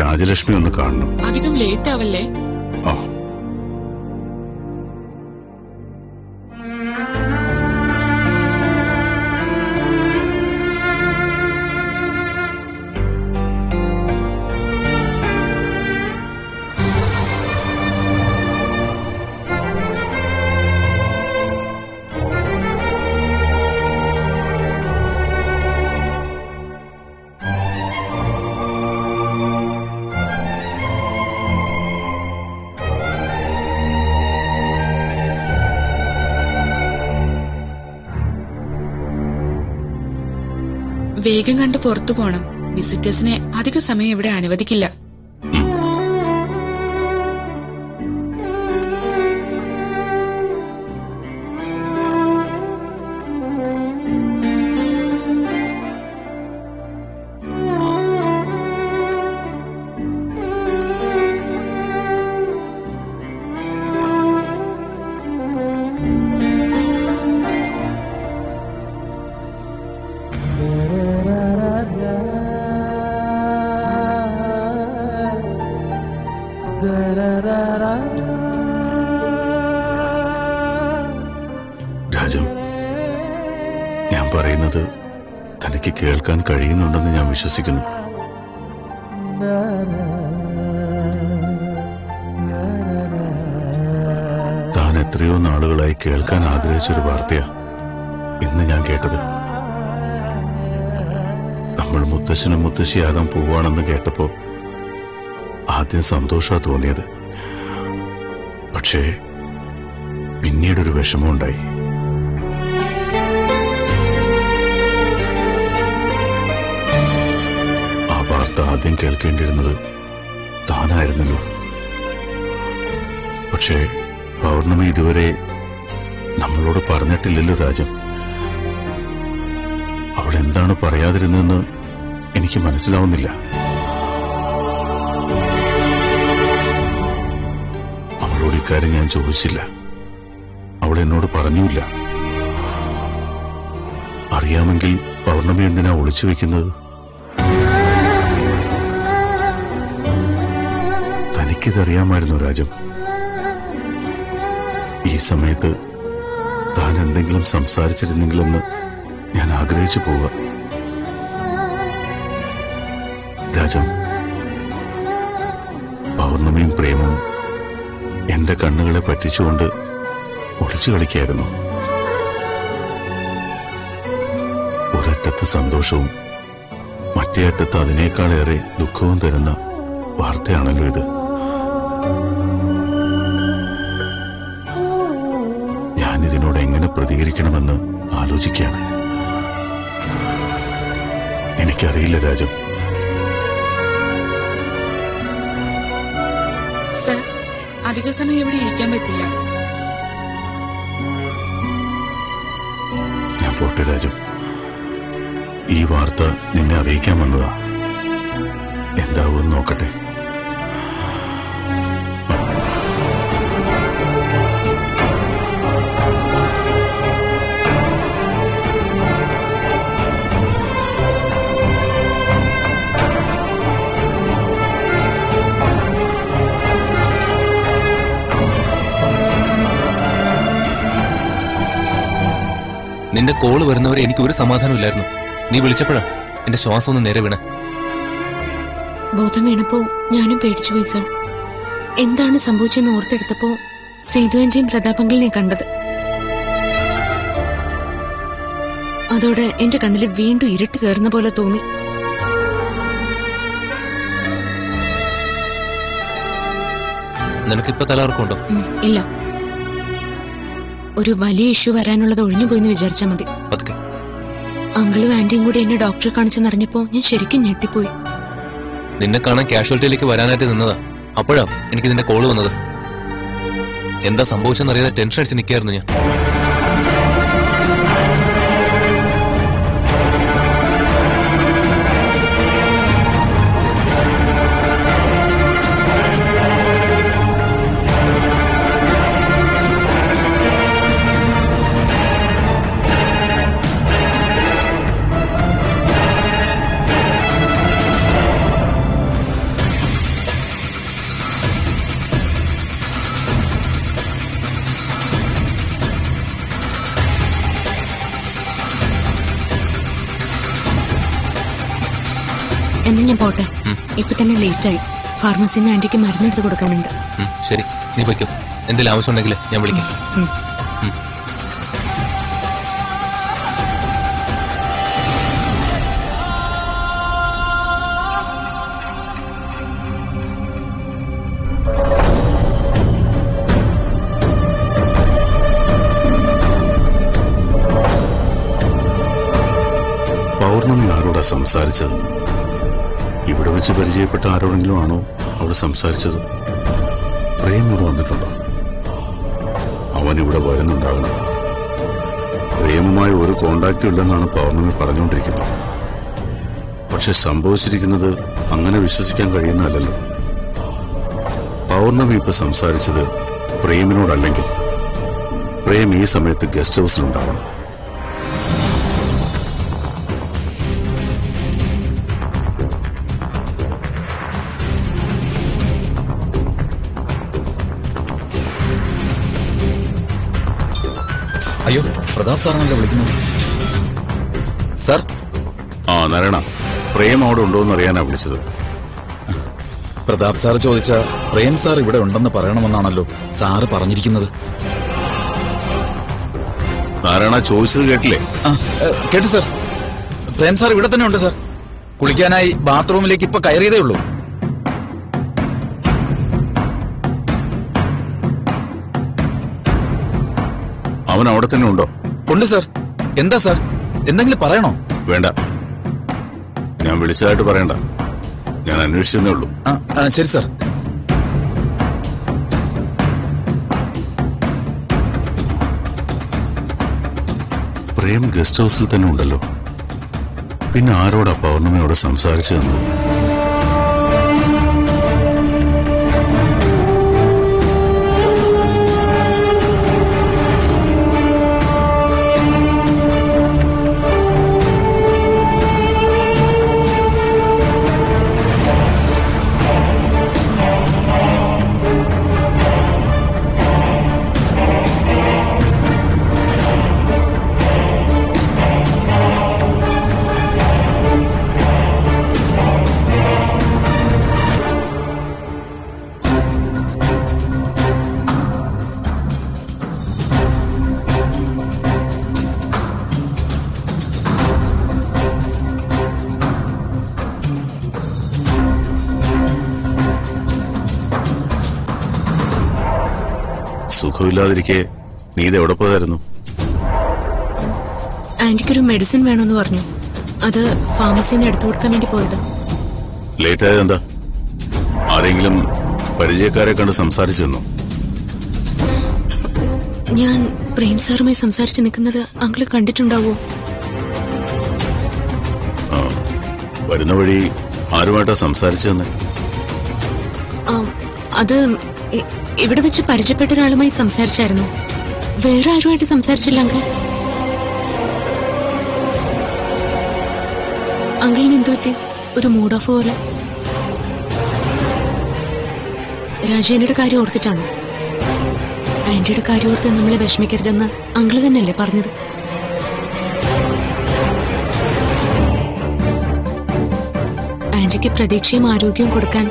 രാജലക്ഷ്മി ഒന്ന് കാണണം. അധികം ലേറ്റ് ആവല്ലേ? വേഗം കണ്ട് പുറത്തു പോണം. വിസിറ്റേഴ്സിനെ അധിക സമയം ഇവിടെ അനുവദിക്കില്ല. പറയുന്നത് തനിക്ക് കേൾക്കാൻ കഴിയുന്നുണ്ടെന്ന് ഞാൻ വിശ്വസിക്കുന്നു. താൻ എത്രയോ നാളുകളായി കേൾക്കാൻ ആഗ്രഹിച്ചൊരു വാർത്തയാ ഇന്ന് ഞാൻ കേട്ടത്. നമ്മൾ മുത്തശ്ശനും മുത്തശ്ശിയാകാൻ പോവാണെന്ന് കേട്ടപ്പോ ആദ്യം സന്തോഷാ തോന്നിയത്. പക്ഷേ പിന്നീടൊരു വിഷമമുണ്ടായി കേൾക്കേണ്ടിയിരുന്നത് താനായിരുന്നല്ലോ. പക്ഷേ പൗർണമി ഇതുവരെ നമ്മളോട് പറഞ്ഞിട്ടില്ലല്ലോ രാജൻ. അവൾ എന്താണ് പറയാതിരുന്നതെന്ന് എനിക്ക് മനസ്സിലാവുന്നില്ല. അവളോട് ഇക്കാര്യം ഞാൻ ചോദിച്ചില്ല. അവൾ എന്നോട് പറഞ്ഞുമില്ല. അറിയാമെങ്കിൽ പൗർണമി എന്തിനാ ഒളിച്ചു വെക്കുന്നത്? തനിക്കിതറിയാമായിരുന്നു രാജം. ഈ സമയത്ത് താൻ എന്തെങ്കിലും സംസാരിച്ചിരുന്നെങ്കിലെന്ന് ഞാൻ ആഗ്രഹിച്ചു പോവുക. രാജം പൗർണമിയും പ്രേമവും എന്റെ കണ്ണുകളെ പറ്റിച്ചുകൊണ്ട് ഒളിച്ചു കളിക്കായിരുന്നു. ഒരറ്റത്ത് സന്തോഷവും മറ്റേ അറ്റത്ത് അതിനേക്കാളേറെ ദുഃഖവും തരുന്ന വാർത്തയാണല്ലോ ഇത്. ഞാൻ ഇതിനോട് എങ്ങനെ പ്രതികരിക്കണമെന്ന് ആലോചിക്കുകയാണ്. എനിക്കറിയില്ല രാജൻ സർ അധിക സമയം ഇവിടെ ഇരിക്കാൻ പറ്റില്ല. ഞാൻ പോട്ടെ രാജം. ഈ വാർത്ത നിന്നെ അറിയിക്കാൻ വന്നതാ. എന്താവും നോക്കട്ടെ. നിന്റെ കോൾ വരുന്നവരെ എനിക്ക് ഒരു സമാധാനം ഇല്ലായിരുന്നു നീ വിളിച്ചപ്പോഴാ എന്റെ ശ്വാസം ഒന്ന് നേരെ വീണ. ബോധം വീണപ്പോ ഞാനും പേടിച്ചു പോയി സർ. എന്താണ് സംഭവിച്ചെന്ന് ഓർത്തെടുത്തപ്പോ സേതുവഞ്ചിയും പ്രതാപങ്ങളിനെ കണ്ടത്. അതോടെ എന്റെ കണ്ണിൽ വീണ്ടും ഇരുട്ട് കയറുന്ന പോലെ തോന്നി. നിനക്കിപ്പോ തലകറക്കമുണ്ടോ? ഇല്ല. ഒരു വലിയ ഇഷ്യൂ വരാനുള്ളത് ഒഴിഞ്ഞുപോയെന്ന് വിചാരിച്ചാൽ മതി. അങ്കിളും ആന്റിയും കൂടി എന്നെ ഡോക്ടറെ കാണിച്ചെന്നറിഞ്ഞപ്പോ ഞാൻ ശരിക്കും ഞെട്ടിപ്പോയി. നിന്നെ കാണാൻ കാഷ്വാലിറ്റിയിലേക്ക് വരാനായിട്ട് നിന്നതാ. അപ്പോഴാ എനിക്ക് നിന്റെ കോൾ വന്നത്. എന്താ സംഭവിച്ചെന്നറിയാതെ ടെൻഷൻ അടിച്ച് നിൽക്കായിരുന്നു ഞാൻ. പോട്ടെ. ഇപ്പൊ തന്നെ ലേറ്റായി ഫാർമസിന്ന് ആന്റിക്ക് മരുന്നെടുത്ത് കൊടുക്കാനുണ്ട്. ശരി. നീ വയ്ക്കോ എന്തെങ്കിലും ആവശ്യമുണ്ടെങ്കിൽ ഞാൻ വിളിക്കാം. പൗർണമി ആരോടാ സംസാരിച്ചത്? ഇവിടെ വെച്ച് പരിചയപ്പെട്ട ആരോടെങ്കിലും ആണോ അവൾ സംസാരിച്ചത്? പ്രേം ഇവിടെ വന്നിട്ടുണ്ടോ? അവൻ ഇവിടെ വരുന്നുണ്ടാകണം. പ്രേമുമായി ഒരു കോണ്ടാക്റ്റും ഇല്ലെന്നാണ് പൗർണമി പറഞ്ഞുകൊണ്ടിരിക്കുന്നത്. പക്ഷെ സംഭവിച്ചിരിക്കുന്നത് അങ്ങനെ വിശ്വസിക്കാൻ കഴിയുന്നതല്ലല്ലോ. പൗർണമി ഇപ്പൊ സംസാരിച്ചത് പ്രേമിനോടല്ലെങ്കിൽ. പ്രേം ഈ സമയത്ത് ഗസ്റ്റ് ഹൗസിലുണ്ടാവണം പ്രതാപ് സാറാണല്ലോ വിളിക്കുന്നത്. സർ? ആ നാരായണ പ്രേം അവിടെ ഉണ്ടോ എന്ന് അറിയാനാ വിളിച്ചത്. പ്രതാപ് സാർ ചോദിച്ച പ്രേം സാർ ഇവിടെ ഉണ്ടെന്ന് പറയണമെന്നാണല്ലോ സാറ് പറഞ്ഞിരിക്കുന്നത്. നാരായണ ചോദിച്ചത് കേട്ടില്ലേ? ആ ഏ, കേട്ടു സാർ. പ്രേം സാർ ഇവിടെ തന്നെ ഉണ്ട് സാർ. കുളിക്കാനായി ബാത്റൂമിലേക്ക് ഇപ്പൊ കയറിയതേ ഉള്ളൂ. അവൻ അവിടെ തന്നെ ഉണ്ടോ? ഉണ്ട് സാർ. എന്താ സാർ? എന്തെങ്കിലും പറയണോ? വേണ്ട. ഞാൻ വിളിച്ചതായിട്ട് പറയണ്ട. ഞാൻ അന്വേഷിച്ചതേ ഉള്ളൂ. ശരി സാർ. പ്രേം ഗസ്റ്റ് ഹൗസിൽ തന്നെ ഉണ്ടല്ലോ. പിന്നെ ആരോടാ സംസാരിച്ചു സംസാരിച്ചതെന്ന്? സുഖമില്ലാതിരിക്കെ നീ ഇത് എവിടെ പോയതായിരുന്നു? ആന്റിക്കൊരു മെഡിസിൻ വേണമെന്ന് പറഞ്ഞു. അത് ഫാർമസിന്ന് എടുത്തു കൊടുക്കാൻ വേണ്ടി പോയത്. ലേറ്റ് ആയത് എന്താ? ആരെങ്കിലും പരിചയക്കാരെ കണ്ട് സംസാരിച്ചിരുന്നു ഞാൻ പ്രേം സാറുമായി സംസാരിച്ചു നിൽക്കുന്നത് അങ്കിൾ കണ്ടിട്ടുണ്ടാവോ? വരുന്ന വഴി ആരുമായിട്ടാ സംസാരിച്ചെന്ന് അത് ഇവിടെ വെച്ച് പരിചയപ്പെട്ട ഒരാളുമായി സംസാരിച്ചായിരുന്നു. വേറെ ആരുമായിട്ട് സംസാരിച്ചില്ല അങ്കിൾ? അങ്കിളിന് എന്തു ഒരു മൂഡ് ഓഫ് പോലെ. രാജേന്ദ്രയുടെ കാര്യം ഓർത്തിട്ടാണോ? ആന്റിയുടെ കാര്യം ഓർത്ത് നമ്മളെ വിഷമിക്കരുതെന്ന് അങ്കിൾ തന്നെയല്ലേ പറഞ്ഞത്? ആന്റിക്ക് പ്രതീക്ഷയും ആരോഗ്യവും കൊടുക്കാൻ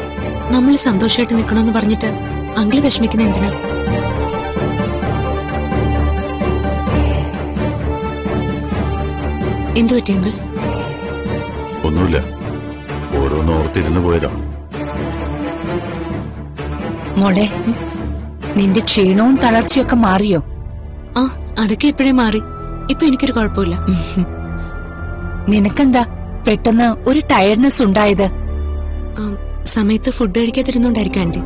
നമ്മൾ സന്തോഷമായിട്ട് നിൽക്കണമെന്ന് പറഞ്ഞിട്ട് അങ്കിൾ വിഷമിക്കുന്ന എന്തിനാ? എന്തു പറ്റി അങ്കിൾ? ഒന്നുമില്ല. ഓരോന്ന് ഓർത്തിരുന്നു പോയതാ. മോളെ നിന്റെ ക്ഷീണവും തളർച്ചയൊക്കെ മാറിയോ? ആ അതൊക്കെ എപ്പോഴേ മാറി. ഇപ്പൊ എനിക്കൊരു കുഴപ്പമില്ല. നിനക്കെന്താ പെട്ടെന്ന് ഒരു ടയർനെസ് ഉണ്ടായത്? സമയത്ത് ഫുഡ് കഴിക്കാതിരുന്നോണ്ടായിരിക്കും ആന്റി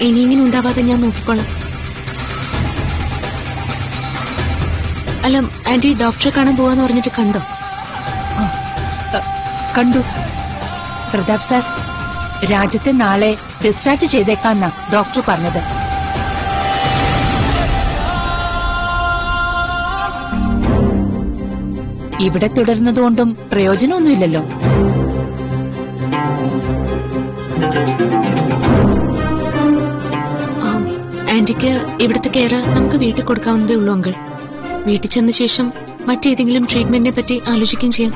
ഇനി ഇങ്ങനെ ഉണ്ടാവാതെ ഞാൻ നോക്കിക്കോളാം. അല്ല ആന്റി ഡോക്ടറെ കാണാൻ പോവാന്ന് പറഞ്ഞിട്ട് കണ്ടോ? കണ്ടു. പ്രതാപ് സാർ രാജ്യത്തെ നാളെ ഡിസ്ചാർജ് ചെയ്തേക്കാന്നാ ഡോക്ടർ പറഞ്ഞത്. ഇവിടെ തുടരുന്നതുകൊണ്ടും പ്രയോജനമൊന്നുമില്ലല്ലോ. ആ, ആന്റിക്ക് ഇവിടുത്തെ കെയർ നമുക്ക് വീട്ടിൽ കൊടുക്കാവുന്നതേ ഉള്ളൂ അങ്കിൾ. വീട്ടിൽ ചെന്ന ശേഷം മറ്റേതെങ്കിലും ട്രീറ്റ്മെന്റിനെ പറ്റി ആലോചിക്കുകയും ചെയ്യാം.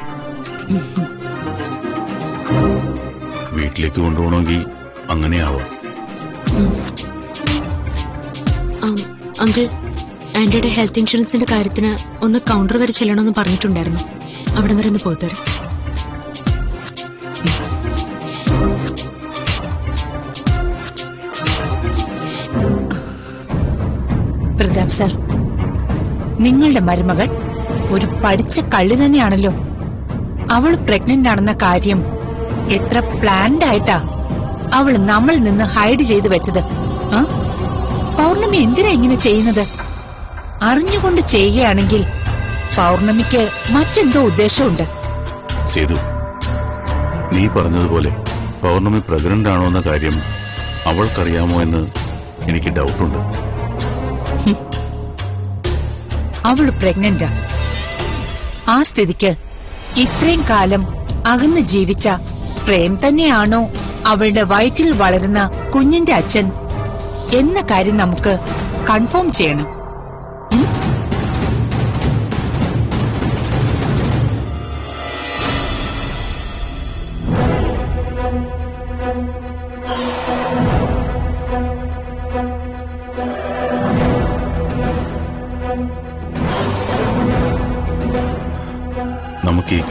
വീട്ടിലേക്ക് കൊണ്ടുപോകണമെങ്കിൽ അങ്ങനെയാവാം. അങ്കിൾ ആന്റിയുടെ ഹെൽത്ത് ഇൻഷുറൻസിന്റെ കാര്യത്തിന് ഒന്ന് കൗണ്ടർ വരെ ചെല്ലണമെന്ന് പറഞ്ഞിട്ടുണ്ടായിരുന്നു. അവിടെ വരെ ഒന്ന് പോയിട്ട് വരാം. പ്രതാപ് സാർ നിങ്ങളുടെ മരുമകൾ ഒരു പഠിച്ച കള്ളി തന്നെയാണല്ലോ. അവൾ പ്രഗ്നന്റ് ആണെന്ന കാര്യം എത്ര പ്ലാൻഡ് ആയിട്ടാ അവൾ നമ്മൾ നിന്ന് ഹൈഡ് ചെയ്തു വെച്ചത് പൗർണമി എന്തിനാ ഇങ്ങനെ ചെയ്യുന്നത്? അറിഞ്ഞുകൊണ്ട് ചെയ്യുകയാണെങ്കിൽ പൗർണമിക്ക് മറ്റെന്തോ ഉദ്ദേശമുണ്ട്. സേതു നീ പറഞ്ഞതുപോലെ പൗർണമി പ്രഗ്നന്റ് ആണോ എന്ന കാര്യം അവൾക്കറിയാമോ എന്ന് എനിക്ക് ഡൗട്ടുണ്ട്. അവൾ പ്രഗ്നന്റാ. ആ സ്ഥിതിക്ക് ഇത്രയും കാലം അകന്ന് ജീവിച്ച പ്രേം തന്നെയാണോ അവളുടെ വയറ്റിൽ വളരുന്ന കുഞ്ഞിന്റെ അച്ഛൻ എന്ന കാര്യം നമുക്ക് കൺഫേം ചെയ്യണം.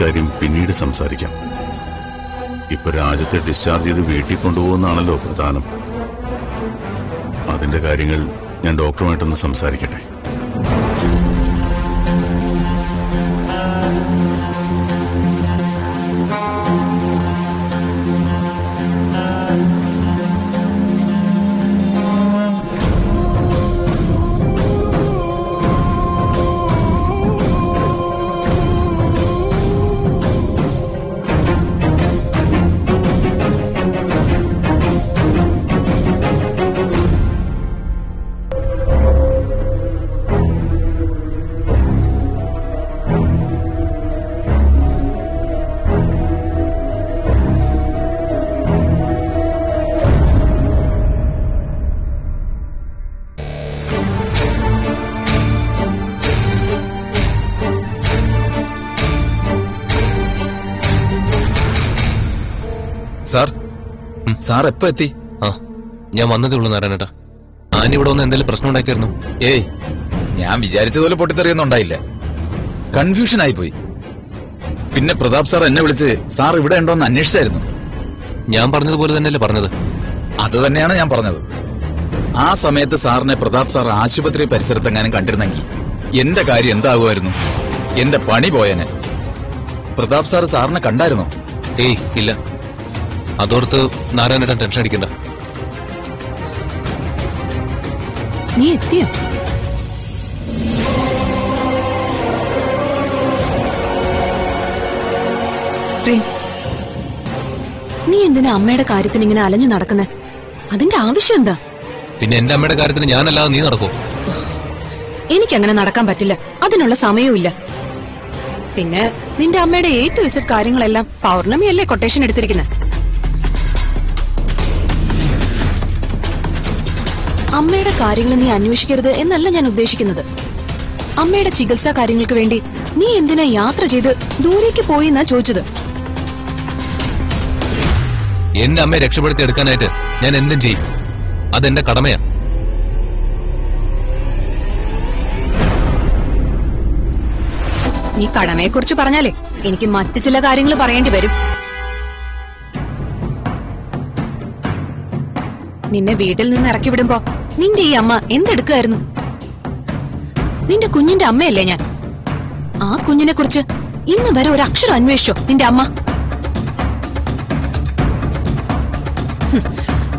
കാര്യം പിന്നീട് സംസാരിക്കാം. ഇപ്പൊ രാജ്യത്തെ ഡിസ്ചാർജ് ചെയ്ത് വീട്ടിൽ കൊണ്ടുപോകുന്നതാണല്ലോ പ്രധാനം. അതിന്റെ കാര്യങ്ങൾ ഞാൻ ഡോക്ടറുമായിട്ടൊന്ന് സംസാരിക്കട്ടെ? സാർ? സാർ എപ്പോ എത്തി? ആ ഞാൻ വന്നതേ ഉള്ളൂ നാരായണേട്ടാ. ആന ഇവിടെ വന്ന് എന്തെങ്കിലും പ്രശ്നം ഉണ്ടാക്കിയിരുന്നു ഏയ് ഞാൻ വിചാരിച്ചതുപോലെ പൊട്ടിത്തെറിയൊന്നും ഉണ്ടായില്ല. കൺഫ്യൂഷൻ ആയിപ്പോയി പിന്നെ പ്രതാപ് സാർ എന്നെ വിളിച്ച് സാർ ഇവിടെ ഉണ്ടോന്ന് അന്വേഷിച്ചായിരുന്നു. ഞാൻ പറഞ്ഞതുപോലെ തന്നെയല്ലേ പറഞ്ഞത്? അത് തന്നെയാണ് ഞാൻ പറഞ്ഞത്. ആ സമയത്ത് സാറിനെ പ്രതാപ് സാർ ആശുപത്രി പരിസരത്തെങ്ങാനും കണ്ടിരുന്നെങ്കിൽ എന്റെ കാര്യം എന്താകുമായിരുന്നു? എന്റെ പണി പോയനെ. പ്രതാപ് സാർ സാറിനെ കണ്ടായിരുന്നോ? ഏയ് ഇല്ല. അതോർത്ത് നാരായണേട്ടൻ ടെൻഷൻ അടിക്കണ്ട. നീ എത്തിയോ? പ്രേം നീ എന്തിനാ അമ്മയുടെ കാര്യത്തിന് ഇങ്ങനെ അലഞ്ഞു നടക്കുന്നേ? അതിന്റെ ആവശ്യം എന്താ? പിന്നെ എന്റെ അമ്മയുടെ കാര്യത്തിന് ഞാനല്ലാതെ നീ നടക്കോ എനിക്കങ്ങനെ നടക്കാൻ പറ്റില്ല. അതിനുള്ള സമയവും ഇല്ല. പിന്നെ നിന്റെ അമ്മയുടെ എ ടു ഇസഡ് കാര്യങ്ങളെല്ലാം പൗർണമിയല്ലേ കൊട്ടേഷൻ എടുത്തിരിക്കുന്നത് അമ്മയുടെ കാര്യങ്ങൾ നീ അന്വേഷിക്കരുത് എന്നല്ല ഞാൻ ഉദ്ദേശിക്കുന്നത്. അമ്മയുടെ ചികിത്സാ കാര്യങ്ങൾക്ക് വേണ്ടി നീ എന്തിനാ യാത്ര ചെയ്ത് ദൂരേക്ക് പോയി എന്നാ ചോദിച്ചത്? എന്റെ അമ്മയെ രക്ഷപ്പെടുത്തി എടുക്കാനായിട്ട് ഞാൻ എന്തും ചെയ്യും. അതെന്റെ കടമയാ. നീ കടമയെക്കുറിച്ച് പറഞ്ഞാലേ എനിക്ക് മറ്റു ചില കാര്യങ്ങൾ പറയേണ്ടി വരും. നിന്നെ വീട്ടിൽ നിന്ന് ഇറക്കി വിടുമ്പോ നിന്റെ ഈ അമ്മ എന്തെടുക്കായിരുന്നു നിന്റെ കുഞ്ഞിന്റെ അമ്മയല്ലേ ഞാൻ? ആ കുഞ്ഞിനെ കുറിച്ച് ഇന്ന് വരെ ഒരു അക്ഷരം അന്വേഷിച്ചോ നിന്റെ അമ്മ?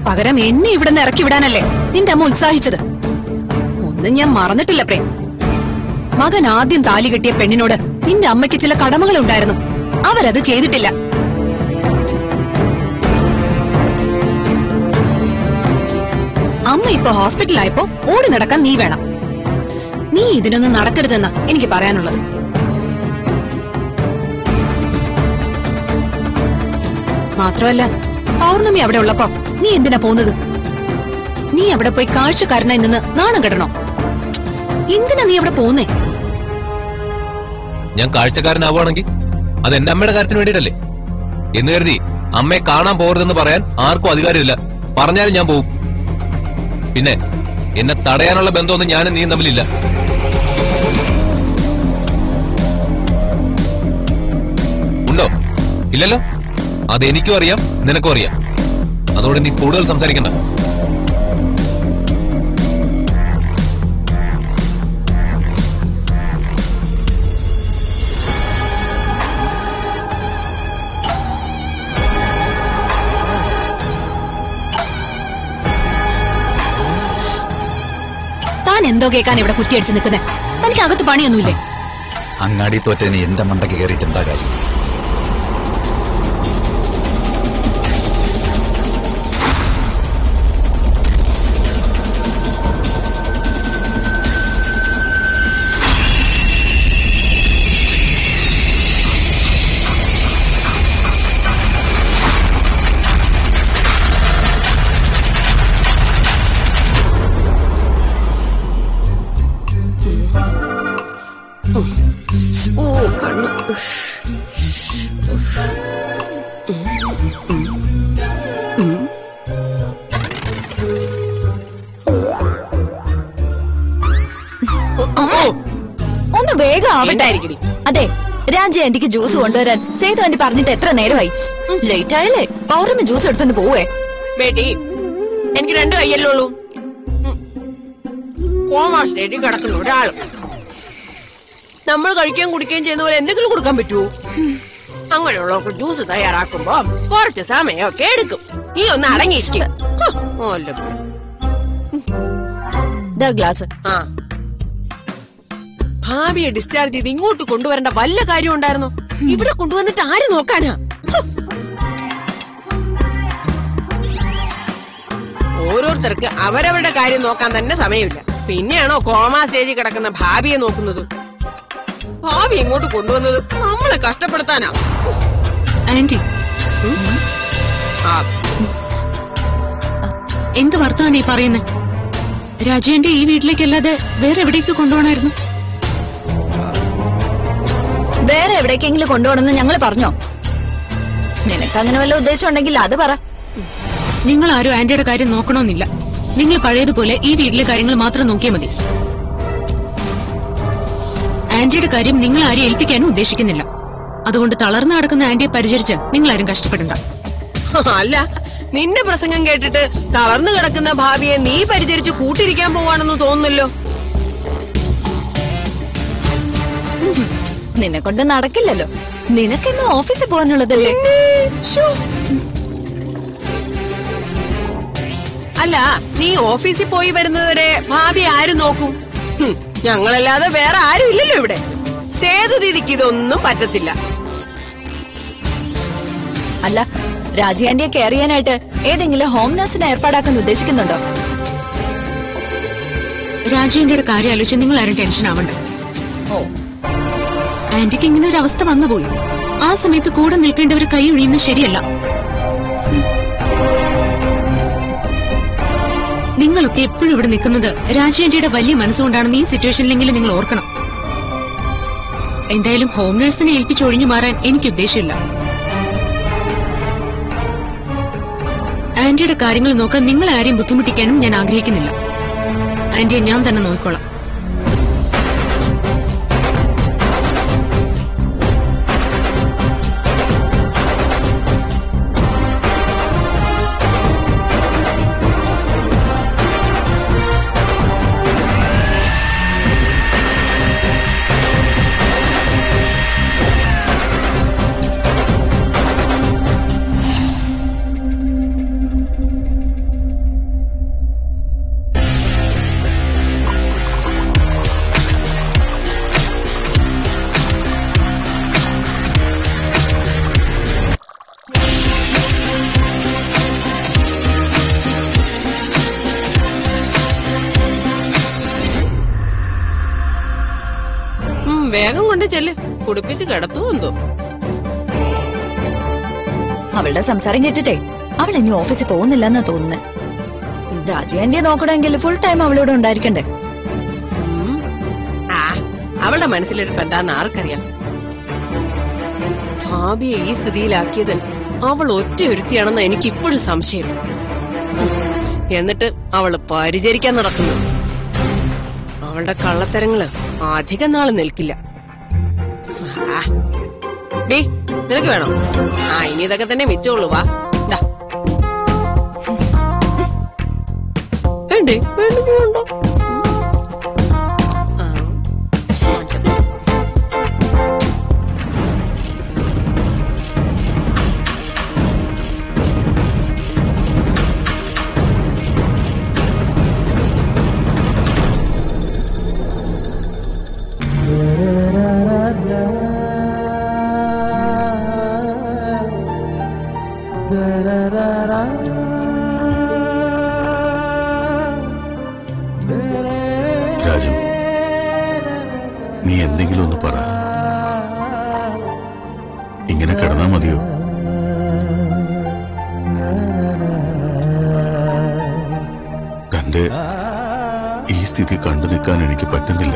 പകരം എന്നെ ഇവിടെ ഇറക്കി വിടാനല്ലേ നിന്റെ അമ്മ ഉത്സാഹിച്ചത്? ഒന്നും ഞാൻ മറന്നിട്ടില്ല പ്രേം. മകൻ ആദ്യം താലി കെട്ടിയ പെണ്ണിനോട് നിന്റെ അമ്മയ്ക്ക് ചില കടമകൾ ഉണ്ടായിരുന്നു അവരത് ചെയ്തിട്ടില്ല. അമ്മ ഇപ്പൊ ഹോസ്പിറ്റലായപ്പോ ഓടി നടക്കാൻ നീ വേണം. നീ ഇതിനൊന്നും നടക്കരുതെന്നാ എനിക്ക് പറയാനുള്ളത്. മാത്രമല്ല പൗർണമി അവിടെ ഉള്ളപ്പോ നീ എന്തിനാ പോകുന്നത് നീ അവിടെ പോയി കാഴ്ചക്കാരനായി നിന്ന് നാണം കെടണോ? എന്തിനാ നീ അവിടെ പോന്നേ ഞാൻ കാഴ്ചക്കാരനാവുകയാണെങ്കിൽ അത് എന്റെ അമ്മയുടെ കാര്യത്തിന് വേണ്ടിയിട്ടല്ലേ? എന്ന് കരുതി അമ്മയെ കാണാൻ പോകരുതെന്ന് പറയാൻ ആർക്കും അധികാരമില്ല. പറഞ്ഞാലും ഞാൻ പോവും. പിന്നെ എന്നെ തടയാനുള്ള ബന്ധമൊന്നും ഞാനും നീയും തമ്മിലില്ല. ഉണ്ടോ? ഇല്ലല്ലോ? അതെനിക്കും അറിയാം നിനക്കും അറിയാം. അതോടെ നീ കൂടുതൽ സംസാരിക്കണ്ട. എന്തോ കേൾക്കാൻ ഇവിടെ കുറ്റിയടിച്ച് നിൽക്കുന്നത് തനിക്ക് അകത്ത് പണിയൊന്നുമില്ലേ? അങ്ങാടി തോറ്റതിന് എന്റെ മണ്ടയ്ക്ക് കയറിയിട്ട് എന്താ കാര്യം രാജ ആന്റിക്ക് ജ്യൂസ് കൊണ്ടുവരാൻ സേതു ആന്റി പറഞ്ഞിട്ട് എത്ര നേരമായി? ലേറ്റ് ആയല്ലേ? പൗർണമി ജ്യൂസ് എടുത്തോണ്ട് പോവേ. ബേട്ടി എനിക്ക് രണ്ടു കയ്യല്ലേ ഉള്ളൂ. കോമാ സ്റ്റേറ്റിൽ കിടക്കുന്ന ഒരാൾ നമ്മൾ കഴിക്കുകയും കുടിക്കുകയും ചെയ്യുന്ന പോലെ എന്തെങ്കിലും കൊടുക്കാൻ പറ്റുമോ അങ്ങനെയുള്ളവർക്ക് ജ്യൂസ് തയ്യാറാക്കുമ്പോ കുറച്ച് സമയമൊക്കെ എടുക്കും. നീ ഒന്ന് അടങ്ങിയിരിക്കും. ഗ്ലാസ്. ആ. ഭാവിയെ ഡിസ്ചാർജ് ചെയ്ത് ഇങ്ങോട്ട് കൊണ്ടുവരേണ്ട വല്ല കാര്യം ഉണ്ടായിരുന്നു. ഇവിടെ കൊണ്ടുവന്നിട്ട് ആര് നോക്കാനാ. ഓരോരുത്തർക്ക് അവരവരുടെ കാര്യം നോക്കാൻ തന്നെ സമയമില്ല. പിന്നെയാണോ കോമാ സ്റ്റേജിൽ കിടക്കുന്ന ഭാവിയെ നോക്കുന്നത്? ഭാവി ഇങ്ങോട്ട് കൊണ്ടുവന്നത് നമ്മളെ കഷ്ടപ്പെടുത്താനാ. ആന്റി. എന്ത് വർത്തമാനീ പറയുന്നത് രാജേന്റെ ഈ വീട്ടിലേക്കല്ലാതെ വേറെ എവിടേക്ക് കൊണ്ടുപോകണമായിരുന്നു വേറെ എവിടേക്കെങ്കിലും കൊണ്ടുപോകണമെന്ന് ഞങ്ങൾ പറഞ്ഞോ? നിനക്ക് അങ്ങനെ വല്ല ഉദ്ദേശം ഉണ്ടെങ്കിൽ അത് പറ. നിങ്ങൾ ആരും ആന്റിയുടെ കാര്യം നോക്കണമെന്നില്ല. നിങ്ങൾ പഴയതുപോലെ ഈ വീട്ടിലെ കാര്യങ്ങൾ മാത്രം നോക്കിയാൽ മതി. ആന്റിയുടെ കാര്യം നിങ്ങൾ ആരെയും ഏൽപ്പിക്കാനും ഉദ്ദേശിക്കുന്നില്ല. അതുകൊണ്ട് തളർന്നു നടക്കുന്ന ആന്റിയെ പരിചരിച്ച് നിങ്ങൾ ആരും കഷ്ടപ്പെടണ്ട. അല്ല നിന്റെ പ്രസംഗം കേട്ടിട്ട് തളർന്നു കിടക്കുന്ന ഭാവിയെ നീ പരിചരിച്ച് കൂട്ടിരിക്കാൻ പോവാണെന്ന് തോന്നുന്നല്ലോ. നിന്നെ കൊണ്ട് നടക്കില്ലല്ലോ. നിനക്കിന്ന് ഓഫീസിൽ പോകാനുള്ളതല്ലേ. അല്ല നീ ഓഫീസിൽ പോയി വരുന്നതുവരെ ഭാവി ആരും നോക്കൂ? ഞങ്ങളല്ലാതെ വേറെ ആരും ഇല്ലല്ലോ ഇവിടെ. സേതു ദീദിക്ക് ഇതൊന്നും പറ്റത്തില്ല. അല്ല രാജി ആന്റിയെ കെയർ ചെയ്യാനായിട്ട് ഏതെങ്കിലും ഹോം നഴ്സിനെ ഏർപ്പാടാക്കാൻ ഉദ്ദേശിക്കുന്നുണ്ടോ? രാജേന്ദ്രയുടെ കാര്യം ആലോചിച്ച് നിങ്ങൾ ആരും ടെൻഷൻ ആവണ്ട. ഓ. ആന്റിക്ക് ഇങ്ങനെ ഒരു അവസ്ഥ വന്നുപോയി. ആ സമയത്ത് കൂടെ നിൽക്കേണ്ടവർ കൈ ഒഴിയുന്നത് ശരിയല്ല. നിങ്ങളൊക്കെ എപ്പോഴും ഇവിടെ നിൽക്കുന്നത് രാജേന്ദ്രയുടെ വലിയ മനസ്സുകൊണ്ടാണെന്ന് ഈ സിറ്റുവേഷനിലെങ്കിലും നിങ്ങൾ ഓർക്കണം. എന്തായാലും ഹോം നഴ്സിനെ ഏൽപ്പിച്ച് ഒഴിഞ്ഞു മാറാൻ എനിക്ക് ഉദ്ദേശമില്ല. ആന്റിയുടെ കാര്യങ്ങൾ നോക്കാൻ നിങ്ങളെ ആരെയും ബുദ്ധിമുട്ടിക്കാനും ഞാൻ ആഗ്രഹിക്കുന്നില്ല. ആന്റിയെ ഞാൻ തന്നെ നോക്കിക്കോളാം. കുടിപ്പിച്ച് കിടത്തും എന്തോ അവളുടെ സംസാരം കേട്ടിട്ടേ. അവൾ ഇനി ഓഫീസിൽ പോകുന്നില്ലെന്നാ തോന്നുന്നത് രാജു ആന്റിയെ നോക്കണമെങ്കിൽ ഫുൾ ടൈം അവളിവിടെ ഉണ്ടായിരിക്കണ്ടേ? ആ അവളുടെ മനസ്സിലൊരു എന്താന്ന് ആർക്കറിയാം? ഭാവിയെ ഈ സ്ഥിതിയിലാക്കിയത് അവൾ ഒറ്റ ഒരുത്തിയാണെന്ന് എനിക്ക് ഇപ്പോഴും സംശയം. എന്നിട്ട് അവൾ പരിചരിക്കാൻ നടക്കുന്നു. അവളുടെ കള്ളത്തരങ്ങൾ അധികം നാൾ നിൽക്കില്ല. ഡീ നിനക്ക് വേണോ? ആ ഇനി ഇതൊക്കെ തന്നെ മിച്ചമുള്ളൂ വാ. വേണ്ടേ? വേണ്ടെങ്കിൽ വേണ്ടോ. ആ. നിൽക്കാൻ എനിക്ക് പറ്റുന്നില്ല.